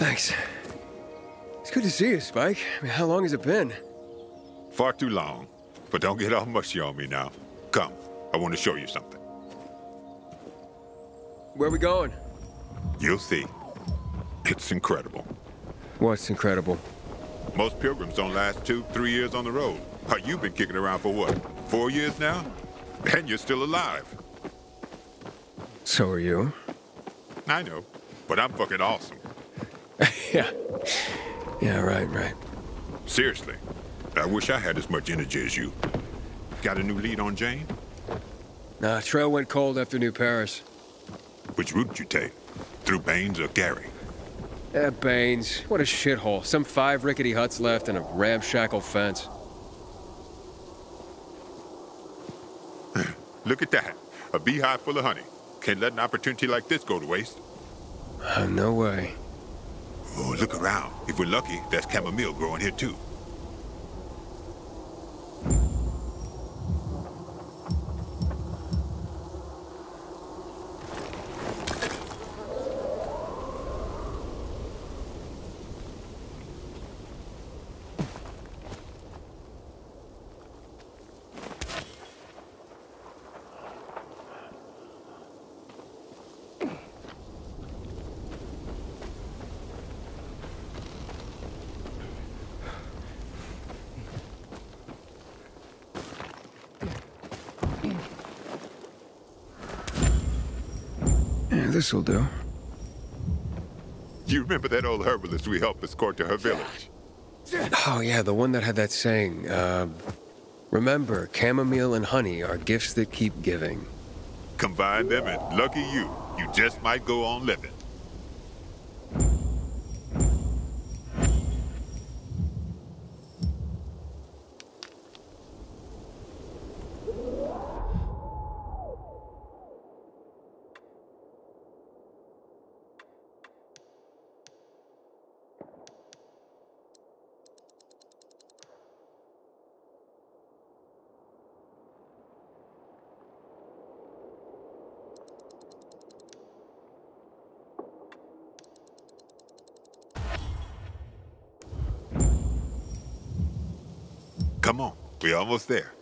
Thanks. It's good to see you, Spike. I mean, how long has it been? Far too long. But don't get all mushy on me now. Come, I want to show you something. Where are we going? You'll see. It's incredible. What's incredible? Most pilgrims don't last two, three years on the road. How you've been kicking around for what? Four years now? And you're still alive. So are you. I know, but I'm fucking awesome. Yeah. Yeah, right, right. Seriously, I wish I had as much energy as you. Got a new lead on Jane? Nah, trail went cold after New Paris. Which route did you take? Through Baines or Gary? Eh, Baines. What a shithole. Some five rickety huts left and a ramshackle fence. Look at that. A beehive full of honey. Can't let an opportunity like this go to waste. Uh, no way. Oh, look around. If we're lucky, there's chamomile growing here too. Yeah, this'll do. You remember that old herbalist we helped escort to her village? Oh, yeah, the one that had that saying, uh... Remember, chamomile and honey are gifts that keep giving. Combine them and lucky you, you just might go on living. Come on, we're almost there.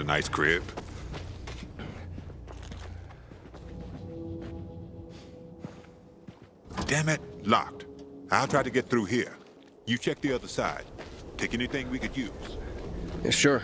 A nice crib. Damn it, locked. I'll try to get through here. You check the other side. Take anything we could use. Yeah, sure.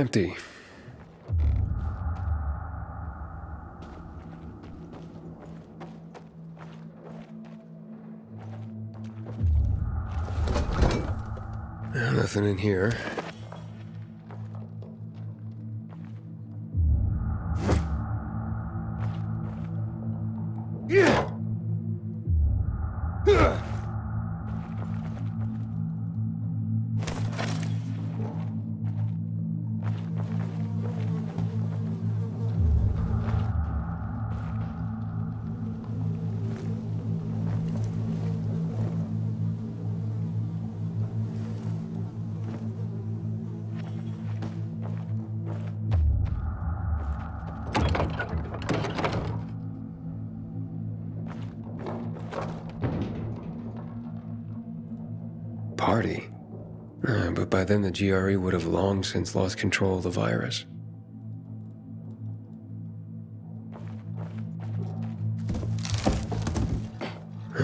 Empty. Nothing in here. Then, the GRE would have long since lost control of the virus.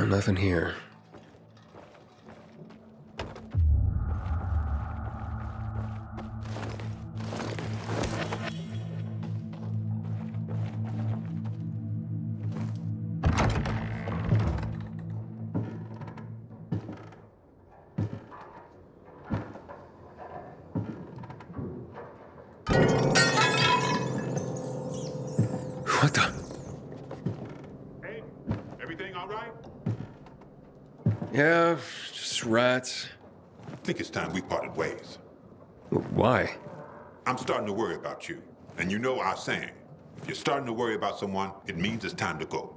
Nothing here. Yeah, just rats. I think it's time we parted ways. Why? I'm starting to worry about you. And you know our saying. If you're starting to worry about someone, it means it's time to go.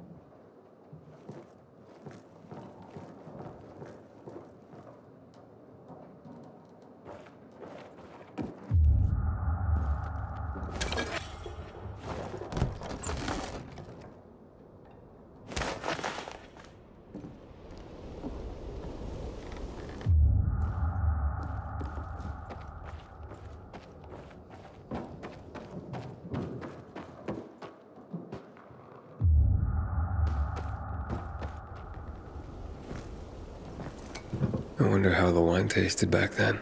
Tasted back then.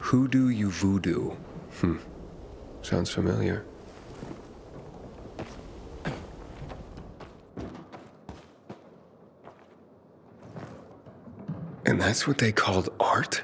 Who do you voodoo? Hmm. Sounds familiar. And that's what they called art?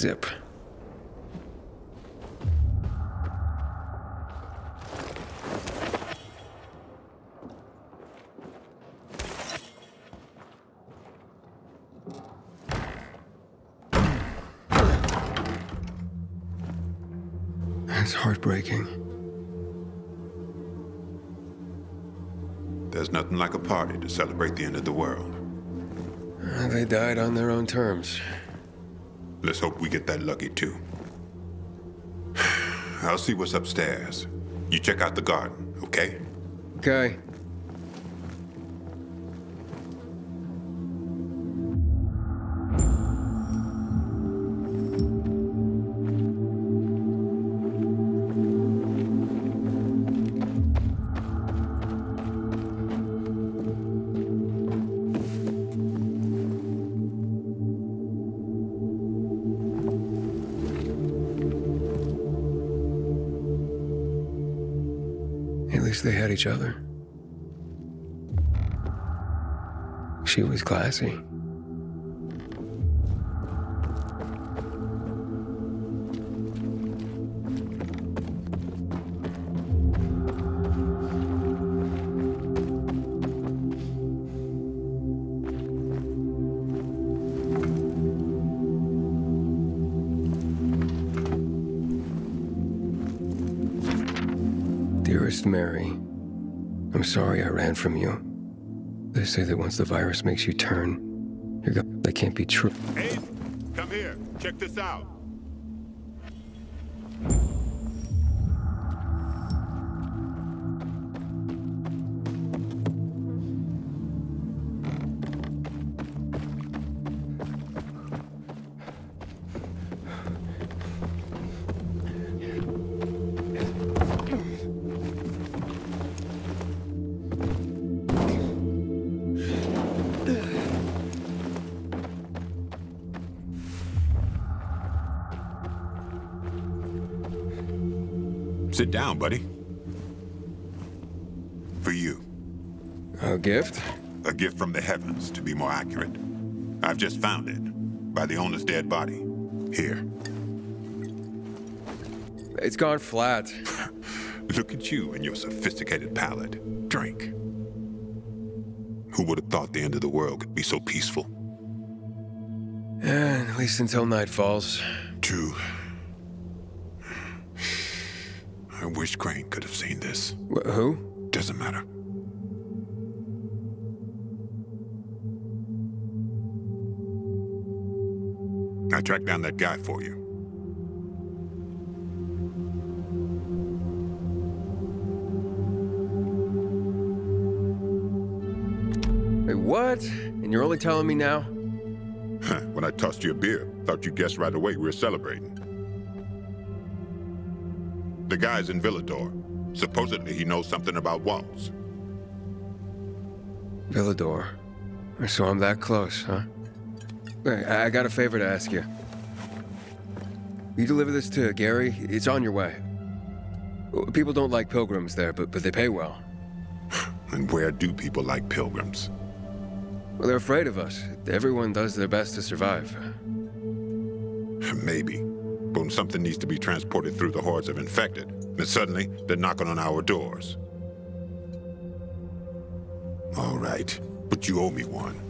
Zip. That's heartbreaking. There's nothing like a party to celebrate the end of the world. They died on their own terms. Let's hope we get that lucky too. I'll see what's upstairs. You check out the garden, okay? Okay. Classy. Dearest Mary, I'm sorry I ran from you. Say that once the virus makes you turn, you're go- that can't be true. Ace, come here. Check this out. Gift? A gift from the heavens, to be more accurate. I've just found it. by the owner's dead body. Here. It's gone flat. Look at you and your sophisticated palate. Drink. Who would have thought the end of the world could be so peaceful? Yeah, at least until night falls. True. I wish Crane could have seen this. Wh who? Doesn't matter. I tracked down that guy for you. Wait, what? And you're only telling me now? when I tossed you a beer, thought you guessed right away we were celebrating. The guy's in Villedor. Supposedly he knows something about Waltz. Villedor. So I'm that close, huh? Hey, I got a favor to ask you. You deliver this to Gary? It's on your way. People don't like pilgrims there, but, but they pay well. And where do people like pilgrims? Well, they're afraid of us. Everyone does their best to survive. Maybe. But when something needs to be transported through the hordes of infected, then suddenly they're knocking on our doors. All right, but you owe me one.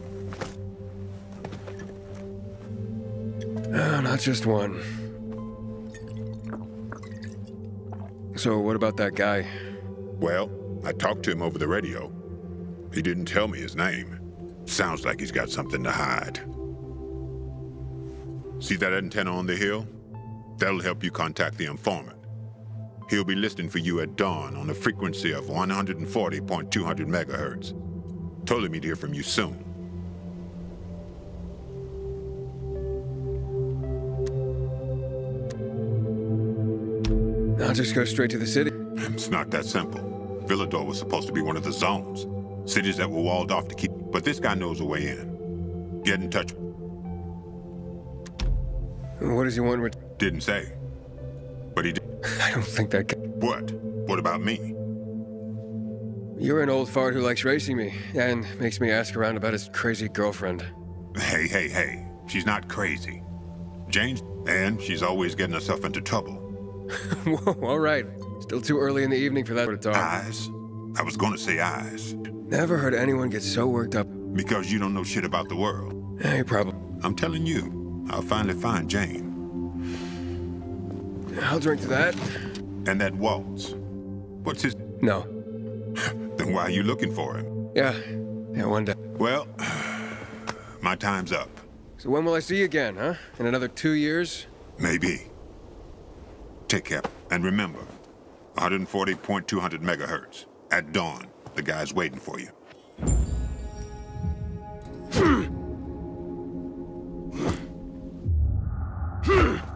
Uh, not just one. So what about that guy? Well, I talked to him over the radio. He didn't tell me his name. Sounds like he's got something to hide. See that antenna on the hill? That'll help you contact the informant. He'll be listening for you at dawn on a frequency of 140.200 megahertz. Told him he'd hear from you soon. I'll just go straight to the city. It's not that simple. Villedor was supposed to be one of the zones. Cities that were walled off to keep... But this guy knows a way in. Get in touch. What does he want with... Didn't say. But he did. I don't think that. What? What about me? You're an old fart who likes racing me, and makes me ask around about his crazy girlfriend. Hey, hey, hey. She's not crazy. Jane's... And she's always getting herself into trouble. Whoa, all right. Still too early in the evening for that sort of talk. Eyes? I was gonna say eyes. Never heard anyone get so worked up. Because you don't know shit about the world. Hey, probably. I'm telling you, I'll finally find Jane. I'll drink to that. And that Waltz. What's his... No. Then why are you looking for him? Yeah. Yeah, one day. Well, my time's up. So when will I see you again, huh? In another two years? Maybe. Take care. And remember, 140.200 megahertz. At dawn, the guy's waiting for you. Ah,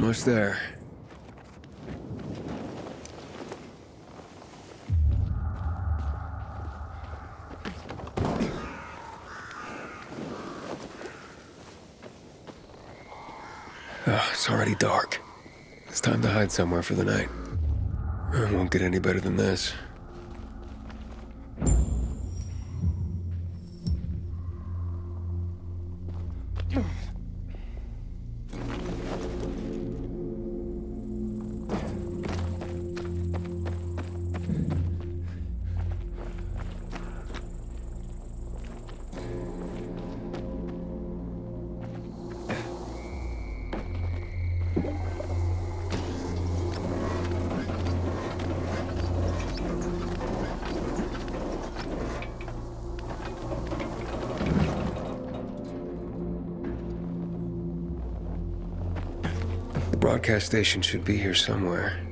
Almost there. Oh, it's already dark. It's time to hide somewhere for the night. It won't get any better than this. Broadcast station should be here somewhere.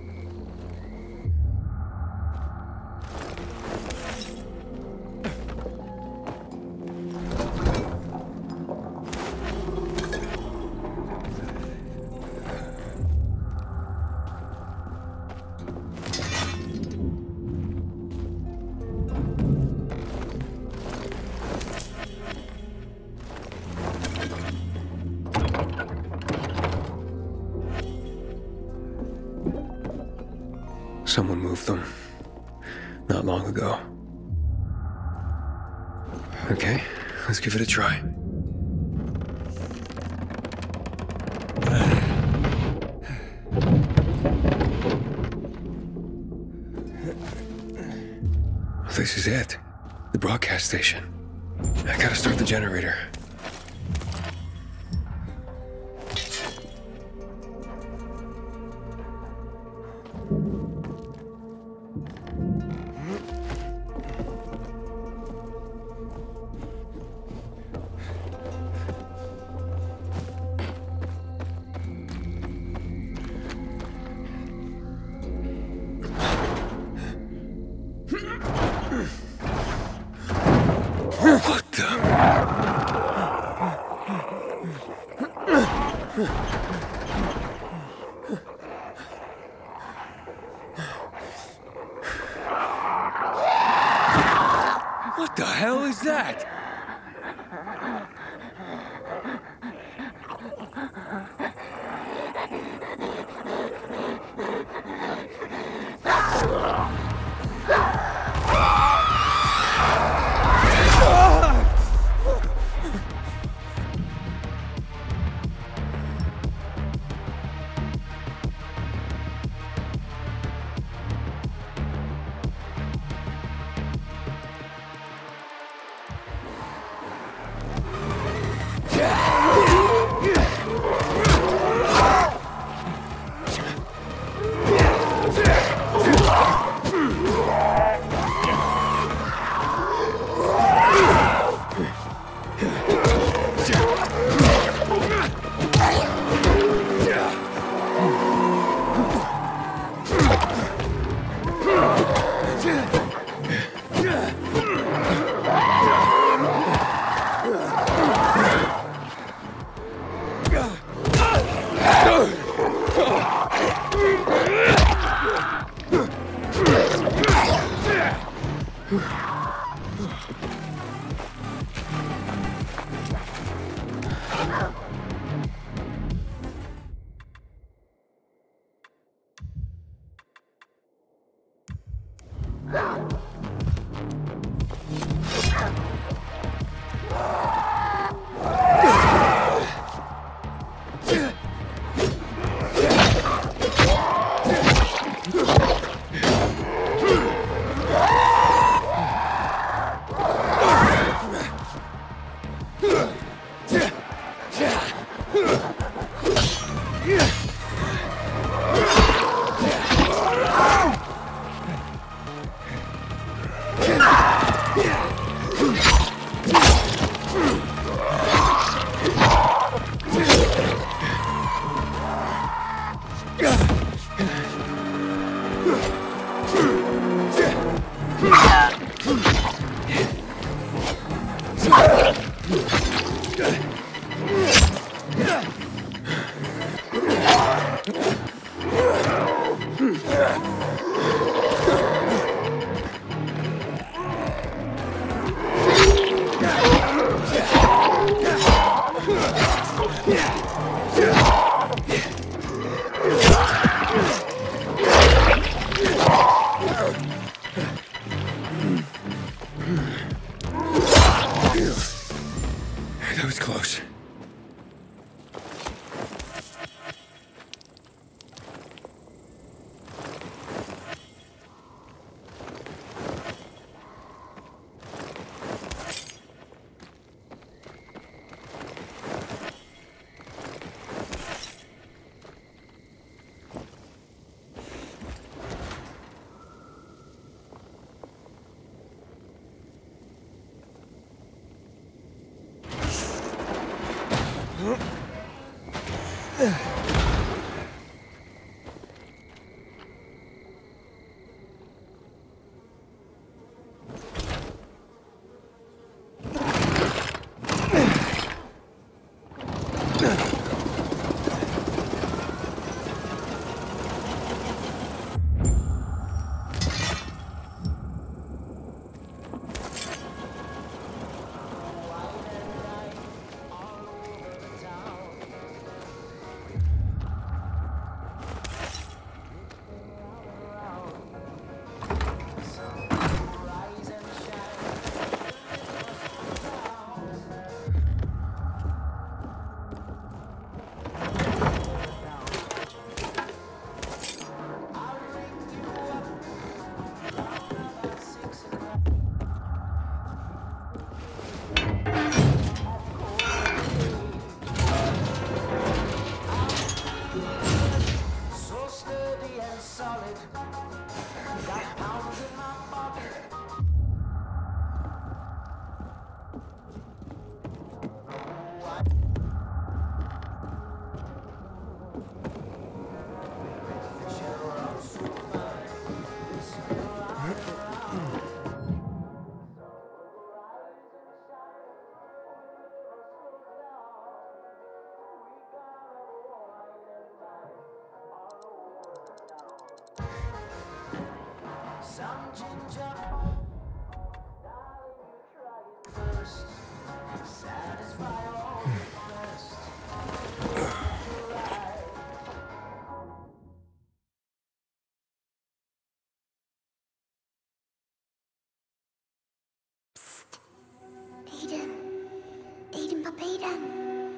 Aiden,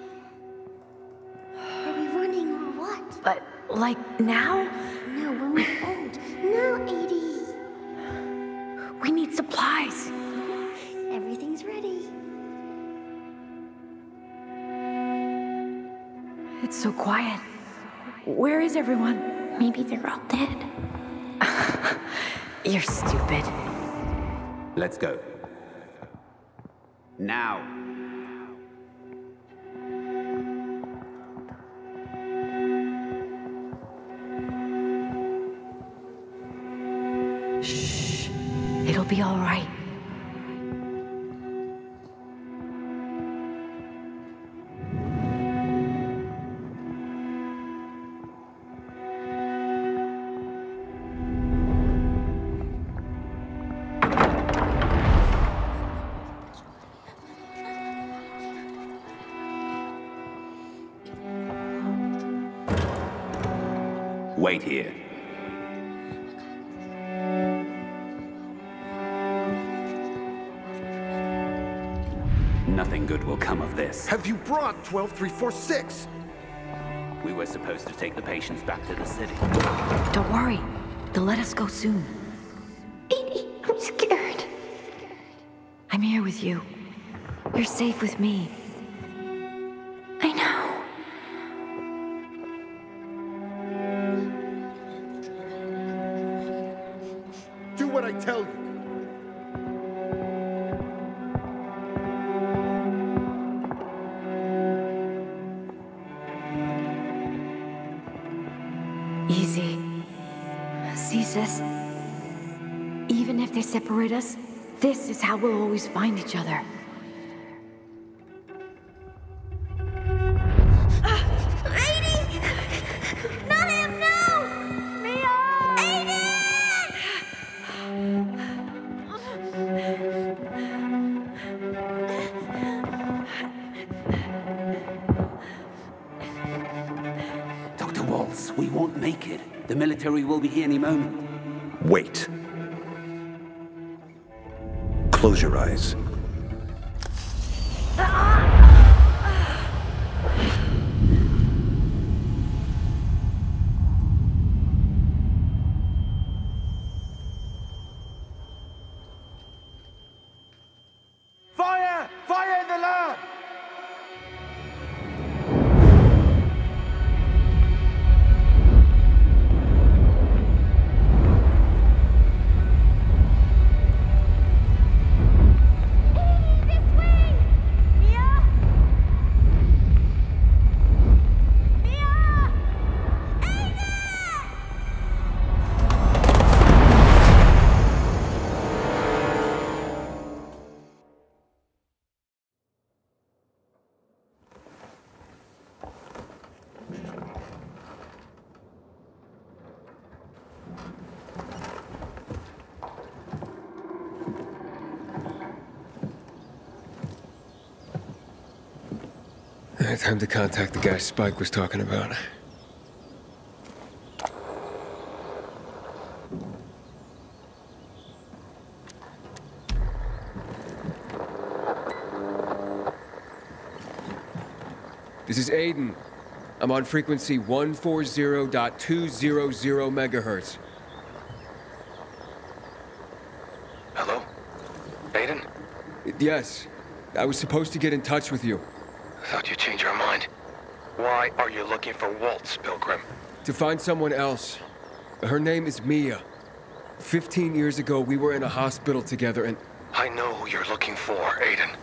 Are we running or what? But, like, now? No, when we're old. No, Edie. We need supplies. Everything's ready. It's so quiet. Where is everyone? Maybe they're all dead. You're stupid. Let's go. Now. Wait here. Nothing good will come of this. Have you brought 12346? We were supposed to take the patients back to the city. Don't worry. They'll let us go soon. Edie, I'm scared. I'm here with you. You're safe with me. Separate us, this is how we'll always find each other. Close Time to contact the guy Spike was talking about. This is Aiden. I'm on frequency 140.200 megahertz. Hello? Aiden? Yes, I was supposed to get in touch with you. I thought you changed your mind. Why are you looking for Waltz, Pilgrim? To find someone else. Her name is Mia. Fifteen years ago, we were in a hospital together and. I know who you're looking for, Aiden.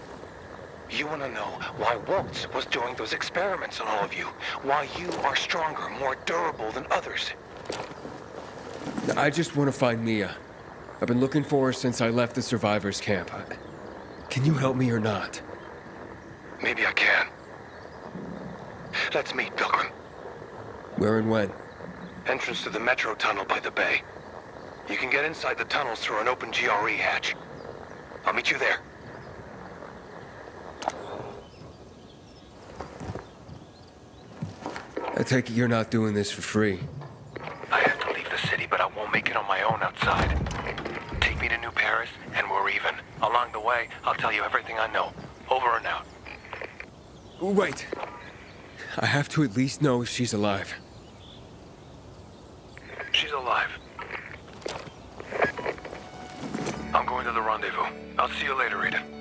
You want to know why Waltz was doing those experiments on all of you. Why you are stronger, more durable than others. I just want to find Mia. I've been looking for her since I left the survivors camp. Can you help me or not? Maybe I can. Let's meet, Pilgrim. Where and when? Entrance to the metro tunnel by the bay. You can get inside the tunnels through an open GRE hatch. I'll meet you there. I take it you're not doing this for free. I have to leave the city, but I won't make it on my own outside. Take me to New Paris, and we're even. Along the way, I'll tell you everything I know. Over and out. Wait. I have to at least know if she's alive. She's alive. I'm going to the rendezvous. I'll see you later, Aiden.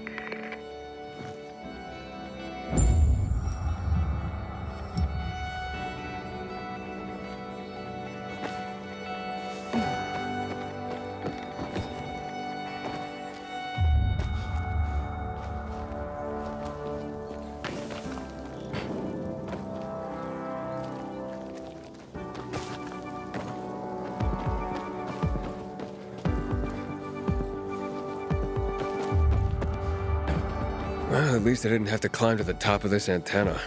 Least I didn't have to climb to the top of this antenna.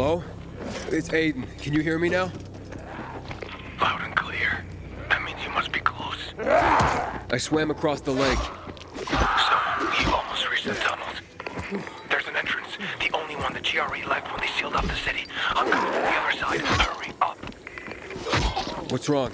Hello? It's Aiden. Can you hear me now? Loud and clear. That means you must be close. I swam across the lake. So, you almost reached the tunnels. There's an entrance. The only one the GRE left when they sealed up the city. I'm coming to the other side. Hurry up. What's wrong?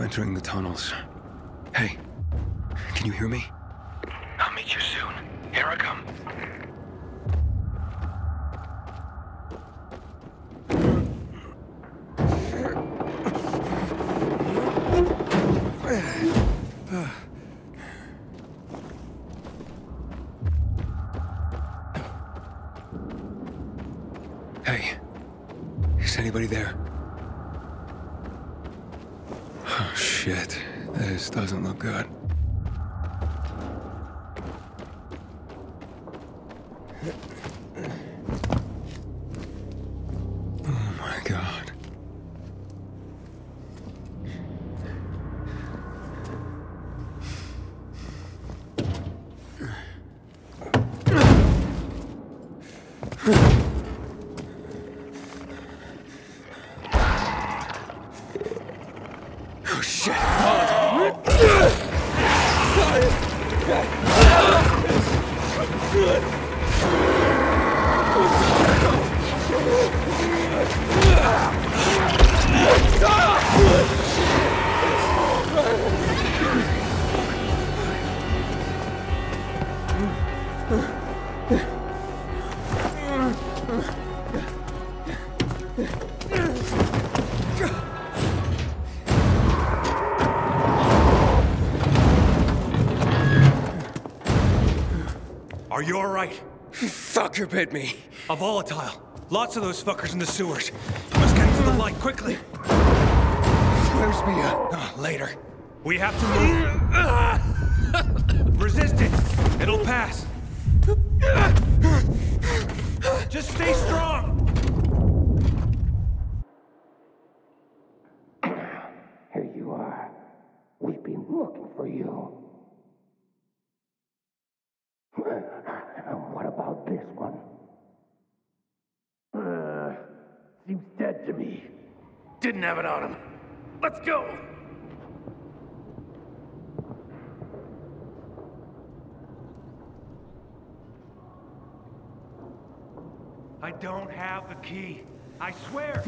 I'm entering the tunnels. Hey, can you hear me? Fucker bit me. A volatile. Lots of those fuckers in the sewers. You must get into the light quickly. Where's Mia? Ah, later. We have to move. Resist it. It'll pass. Just stay strong. Here you are. We've been looking for you. And what about this one? Uh, seems dead to me. Didn't have it on him. Let's go! I don't have the key. I swear.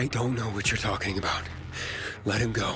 I don't know what you're talking about. Let him go.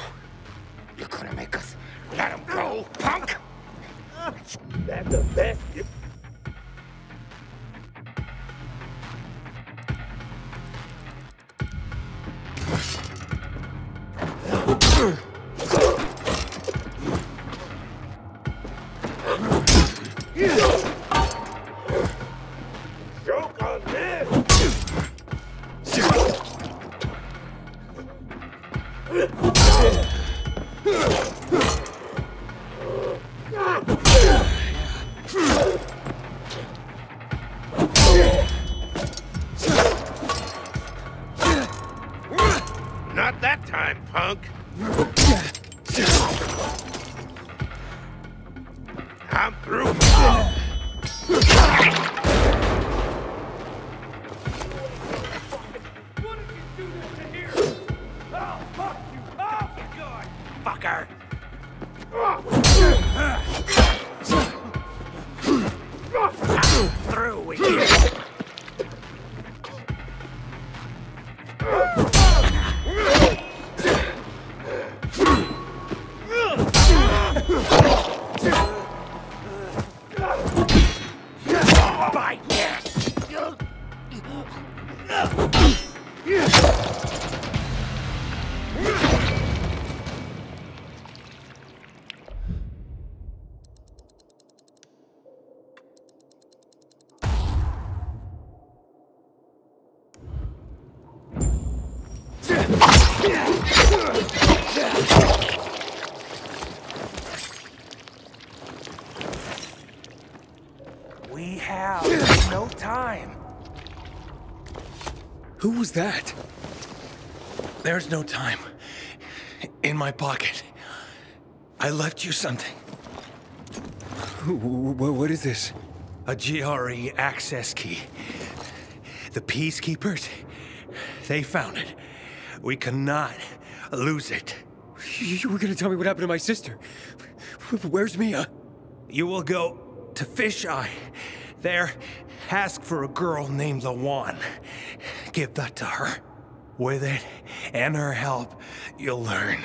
I'm through. Who was that? There's no time. In my pocket. I left you something. Who- wh- wh- What is this? A GRE access key. The Peacekeepers, they found it. We cannot lose it. You you were gonna tell me what happened to my sister. Where's Mia? You will go to Fisheye. There, ask for a girl named Lawan. Give that to her. With it and her help, you'll learn.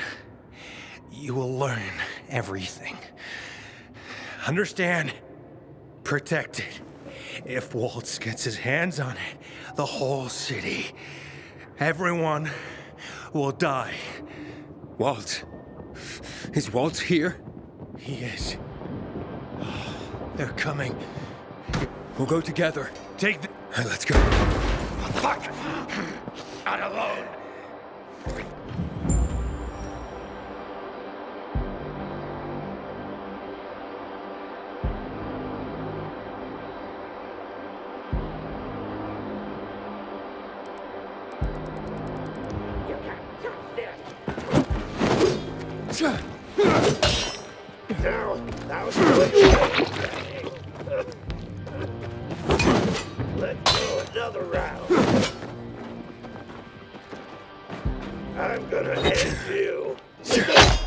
You will learn everything. Understand? Protect it. If Waltz gets his hands on it, the whole city, everyone will die. Waltz. Is Waltz here? He is. They're coming. We'll go together. Take the. Right, let's go. Fuck! Not alone! I'm gonna end you.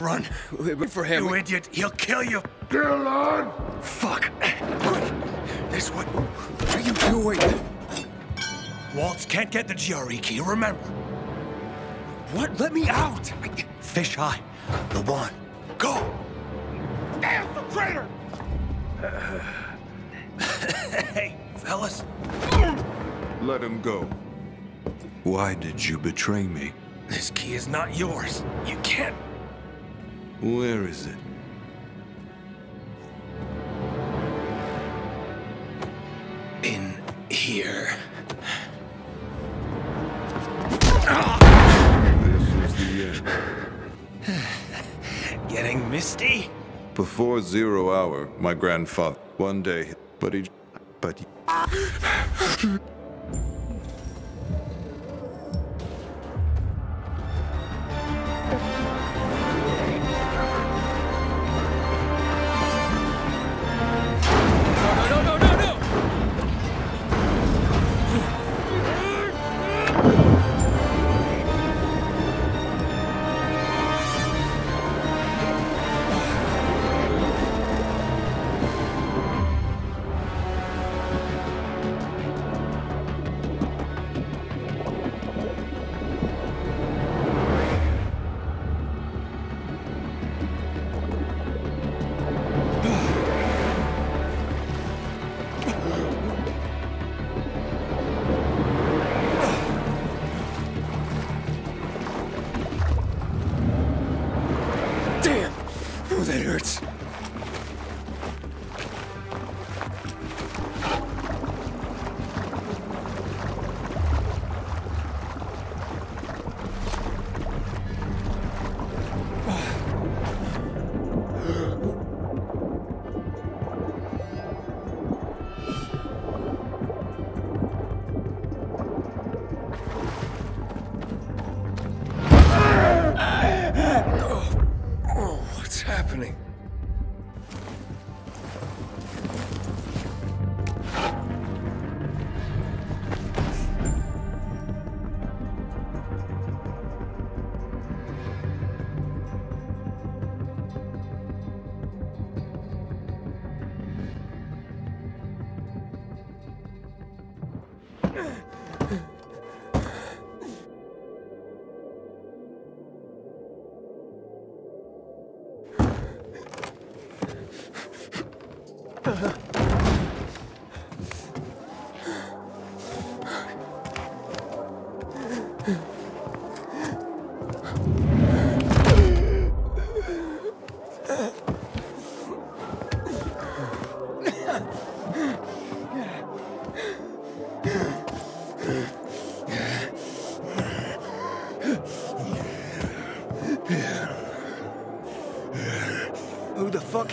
Run. Wait for him. You idiot. He'll kill you. Dylan! Fuck. Quick. This way. What are you doing? Waltz can't get the GRE key, remember. What? Let me out! Fish eye. The one. Go. Damn the traitor! hey, fellas. Let him go. Why did you betray me? This key is not yours. You can't. Where is it? In here. This is the end. Getting misty? Before zero hour, my grandfather, one day, but he, but he,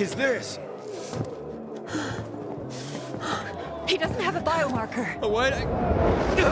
is this? He doesn't have a biomarker. Oh, what? He's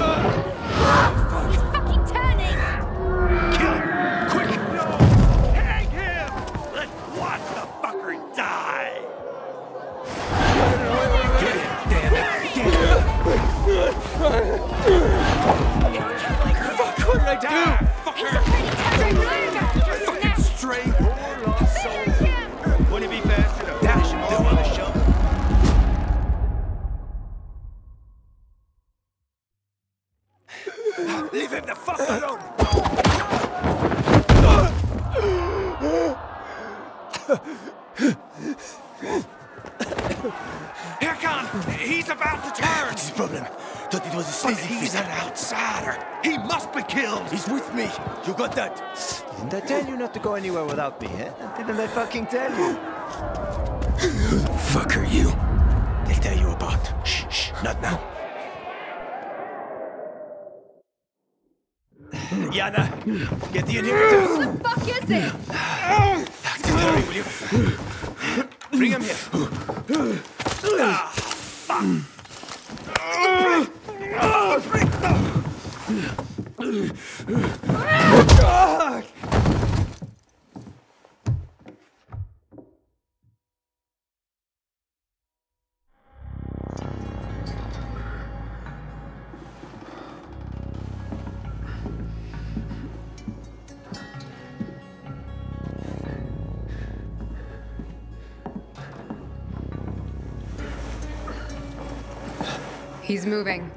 moving.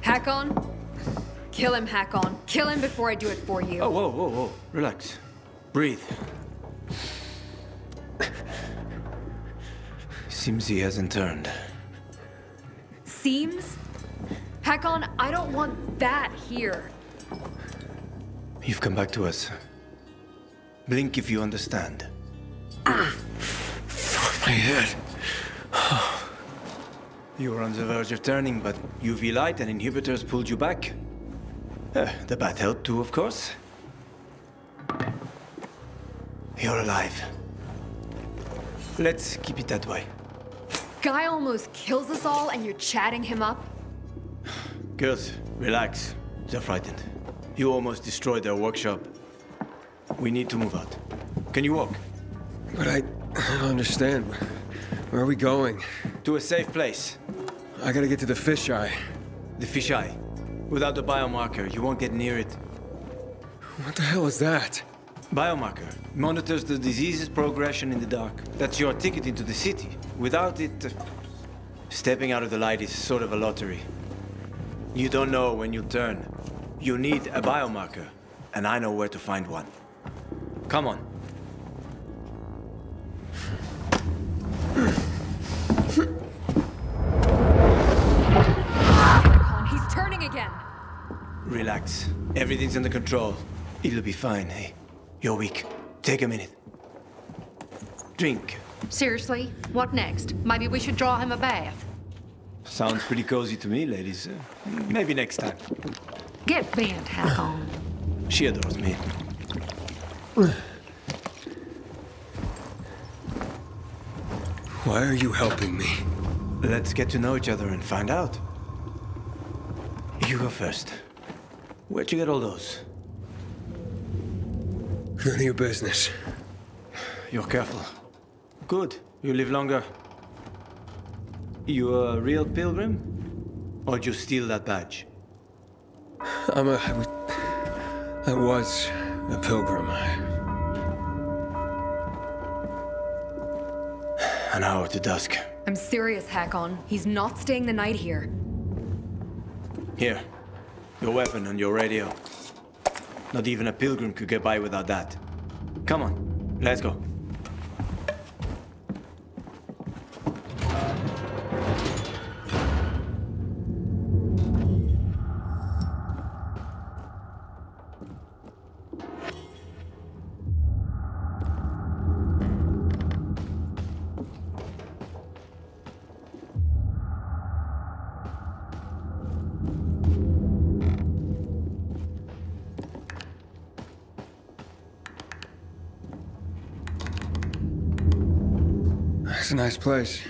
Hakon. Kill him, Hakon. Kill him before I do it for you. Oh, whoa, whoa, whoa. Relax. Breathe. Seems he hasn't turned. Seems? Hakon, I don't want that here. You've come back to us. Blink if you understand. Ah. My head. Oh. You were on the verge of turning, but UV light and inhibitors pulled you back. Uh, the bat helped too, of course. You're alive. Let's keep it that way. Guy almost kills us all and you're chatting him up? Girls, relax. They're frightened. You almost destroyed their workshop. We need to move out. Can you walk? But I, I don't understand. Where are we going? To a safe place. I gotta get to the fisheye. The fisheye. Without the biomarker, you won't get near it. What the hell is that? Biomarker monitors the disease's progression in the dark. That's your ticket into the city. Without it, uh, stepping out of the light is sort of a lottery. You don't know when you'll turn. You need a biomarker, and I know where to find one. Come on. Relax. Everything's under control. It'll be fine, hey? You're weak. Take a minute. Drink. Seriously? What next? Maybe we should draw him a bath. Sounds pretty cozy to me, ladies. Uh, maybe next time. Get bent, Hakon. She adores me. Why are you helping me? Let's get to know each other and find out. You go first. Where'd you get all those? None of your business. You're careful. Good. You live longer. You a real pilgrim? Or did you steal that badge? I'm a. I was, I was a pilgrim. An hour to dusk. I'm serious, Hakon. He's not staying the night here. Here. Your weapon and your radio. Not even a pilgrim could get by without that. Come on, let's go. Nice place.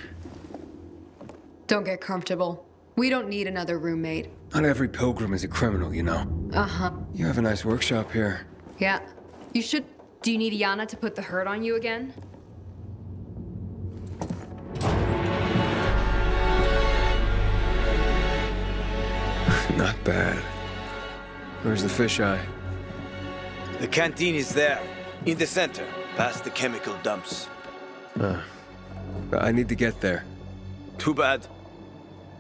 Don't get comfortable. We don't need another roommate. Not every pilgrim is a criminal, you know. Uh-huh. You have a nice workshop here. Yeah. You should... Do you need Yana to put the hurt on you again? Not bad. Where's the fisheye? The canteen is there, in the center, past the chemical dumps. Uh, I need to get there. Too bad.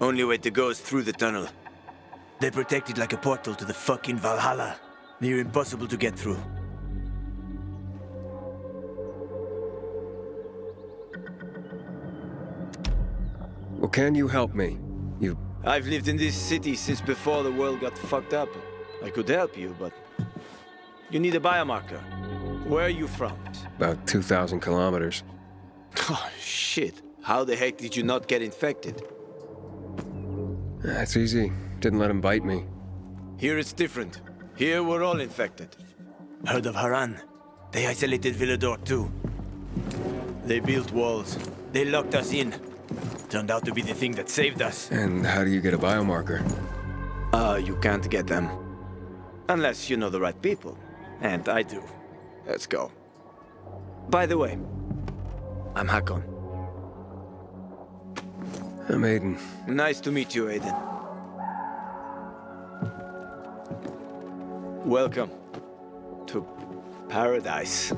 Only way to go is through the tunnel. They protect it like a portal to the fucking Valhalla. Near impossible to get through. Well, can you help me? You... I've lived in this city since before the world got fucked up. I could help you, but... You need a biomarker. Where are you from? About 2,000 kilometers. Oh, shit. How the heck did you not get infected? That's easy. Didn't let him bite me. Here it's different. Here we're all infected. Heard of Harran? They isolated Villedor too. They built walls. They locked us in. Turned out to be the thing that saved us. And how do you get a biomarker? Uh, you can't get them. Unless you know the right people. And I do. Let's go. By the way, I'm Hakon. I'm Aiden. Nice to meet you, Aiden. Welcome to paradise.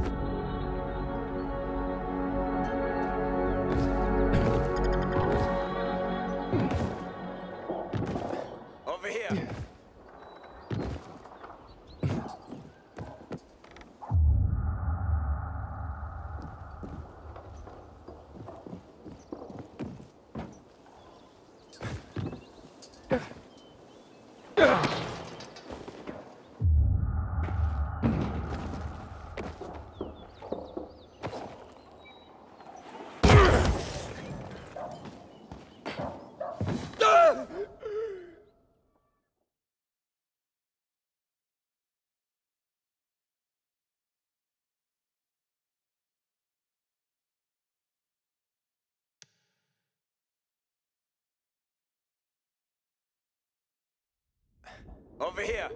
Over here.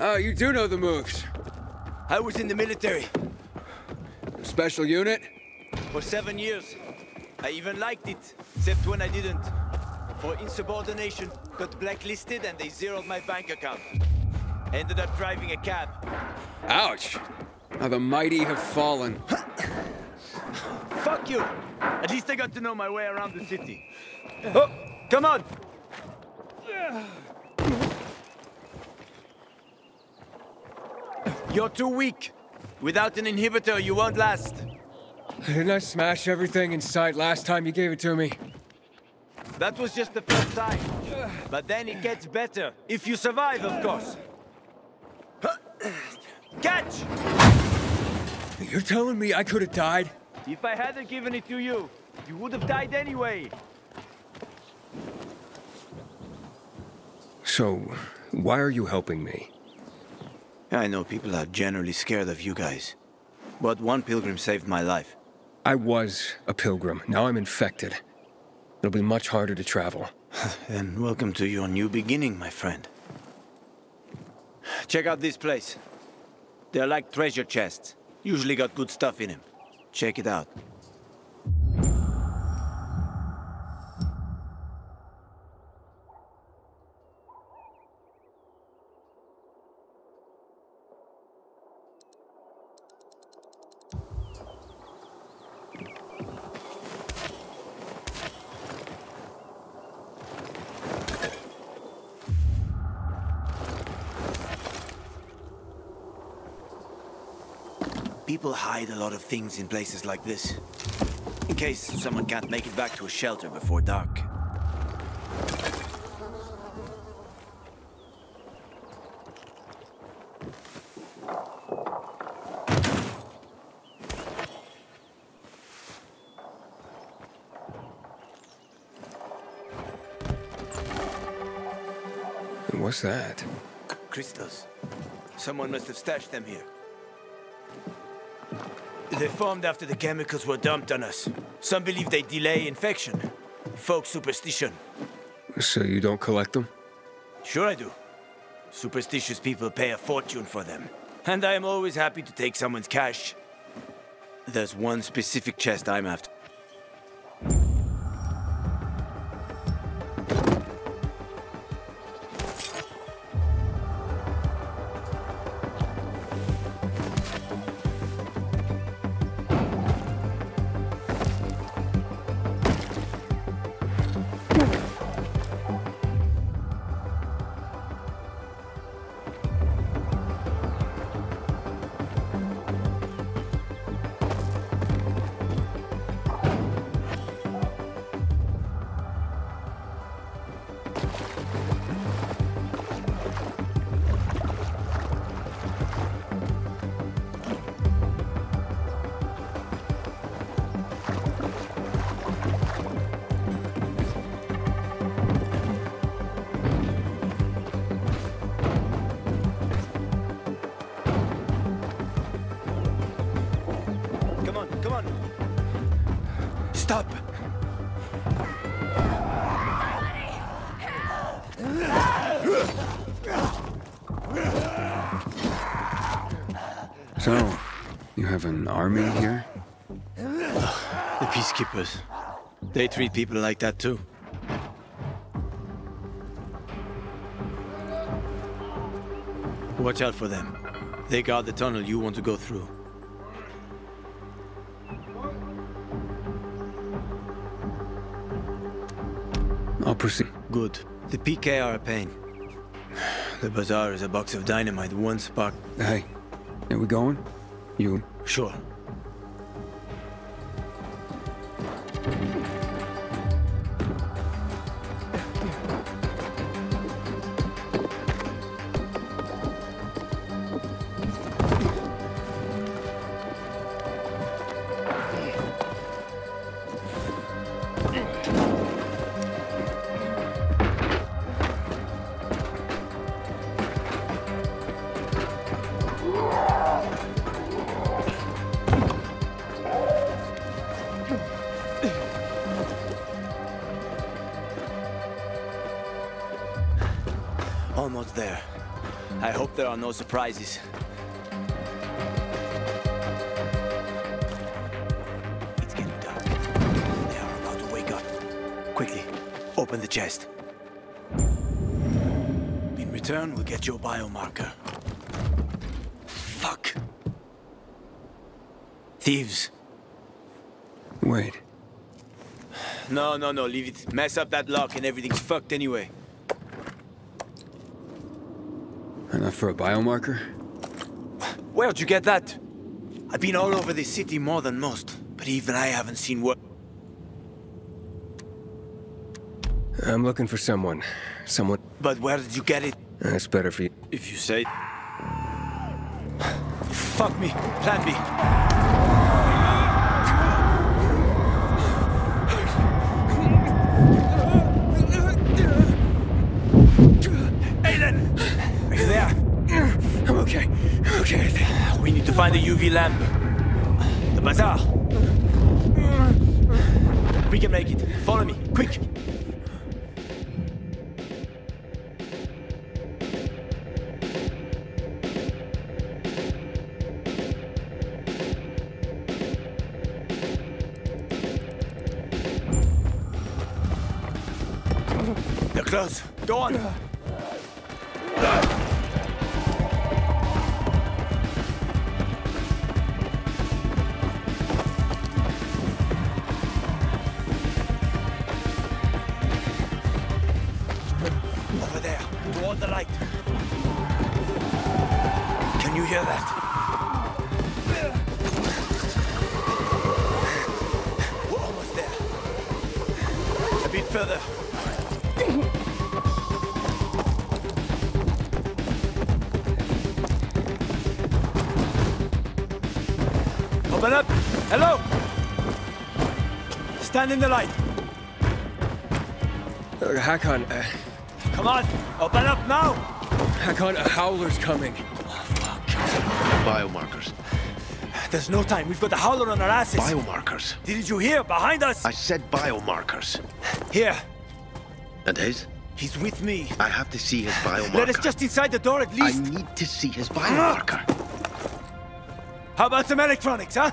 Oh, you do know the moves. I was in the military. A Special unit? For seven years. I even liked it, except when I didn't. For insubordination, got blacklisted and they zeroed my bank account. Ended up driving a cab. Ouch! How the mighty have fallen. Fuck you! At least I got to know my way around the city. Oh, come on! You're too weak. Without an inhibitor, you won't last. Didn't I smash everything in sight last time you gave it to me? That was just the first time. But then it gets better. If you survive, of course. Catch! You're telling me I could have died? If I hadn't given it to you, you would have died anyway. So, why are you helping me? I know people are generally scared of you guys. But one pilgrim saved my life. I was a pilgrim. Now I'm infected. It'll be much harder to travel. then welcome to your new beginning, my friend. Check out this place. They're like treasure chests. Usually got good stuff in them. Check it out. People hide a lot of things in places like this. In case someone can't make it back to a shelter before dark. What's that? Crystals. Someone must have stashed them here. They formed after the chemicals were dumped on us. Some believe they delay infection. Folk superstition. So you don't collect them? Sure I do. Superstitious people pay a fortune for them. And I am always happy to take someone's cash. There's one specific chest I'm after. Army here? The peacekeepers. They treat people like that too. Watch out for them. They guard the tunnel you want to go through. Oh, I'll proceed. Good. The PK are a pain. The bazaar is a box of dynamite, one spark. Hey, are we going? You? Sure. Surprises. It's getting dark. They are about to wake up. Quickly, open the chest. In return, we'll get your biomarker. Fuck. Thieves. Wait. No, no, no, leave it. Mess up that lock and everything's fucked anyway. Enough for a biomarker? Where'd you get that? I've been all over the city more than most, but even I haven't seen what. I'm looking for someone. Someone. But where did you get it? Uh, That's better for you. If you say. Fuck me. Plan B. find the UV lamp. The bazaar. We can make it. Follow me, quick. They're close. Go on. Stand in the light. Uh, Hakon, uh, Come on, open up now! Hakon, a howler's coming. Biomarkers. There's no time. We've got the howler on our asses. Biomarkers. Didn't you hear? Behind us! I said biomarkers. Here. And his? He's with me. I have to see his biomarker. Let us just inside the door at least. I need to see his biomarker. How about some electronics, huh?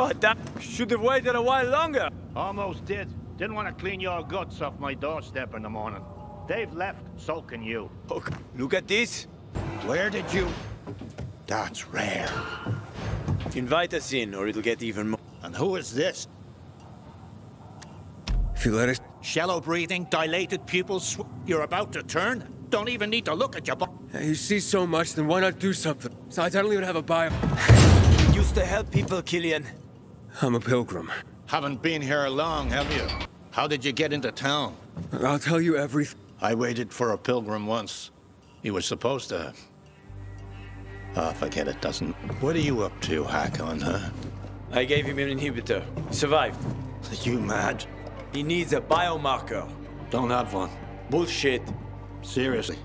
God, that should have waited a while longer. Almost did. Didn't want to clean your guts off my doorstep in the morning. They've left, so can you. Oh, look at this. Where did you... That's rare. Invite us in, or it'll get even more. And who is this? If you let us... Shallow breathing, dilated pupils, sw- you're about to turn? Don't even need to look at your bo- Hey, you see so much, then why not do something? Besides, I don't even have a bio. Used to help people, Killian. I'm a pilgrim. Haven't been here long, have you? How did you get into town? I'll tell you everything. I waited for a pilgrim once. He was supposed to... Oh, forget it, doesn't... What are you up to, Hakon, huh? I gave him an inhibitor. He survived. You mad? He needs a biomarker. Don't have one. Bullshit. Seriously.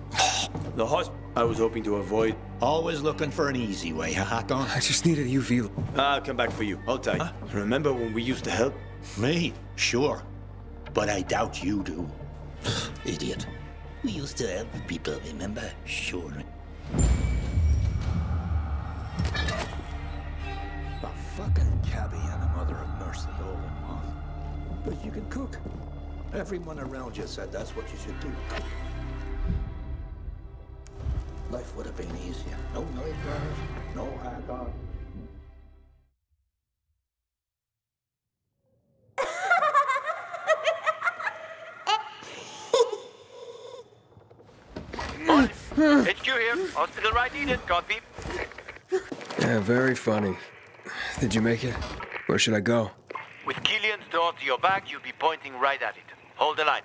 The hospital I was hoping to avoid. Always looking for an easy way, huh, Hakon? I just needed a UV. I'll come back for you. Hold tight. Huh? Remember when we used to help? Me? Sure. But I doubt you do. Idiot. We used to help people, remember? Sure. A fucking cabbie and a mother of mercy all in one. But you can cook. Everyone around you said that's what you should do. Life would have been easier. No nightmares, no Hakon. HQ here. Hospital right needed. Copy. Yeah, very funny. Did you make it? Where should I go? With Killian's door to your back, you'll be pointing right at it. Hold the line.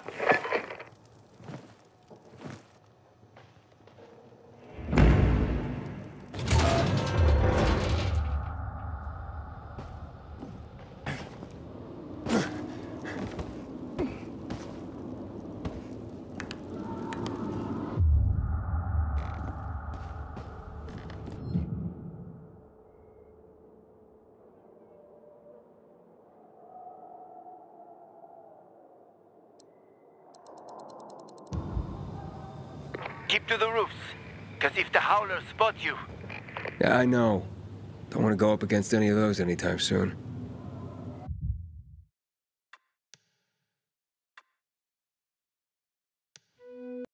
Spot you... Yeah, I know. Don't want to go up against any of those anytime soon.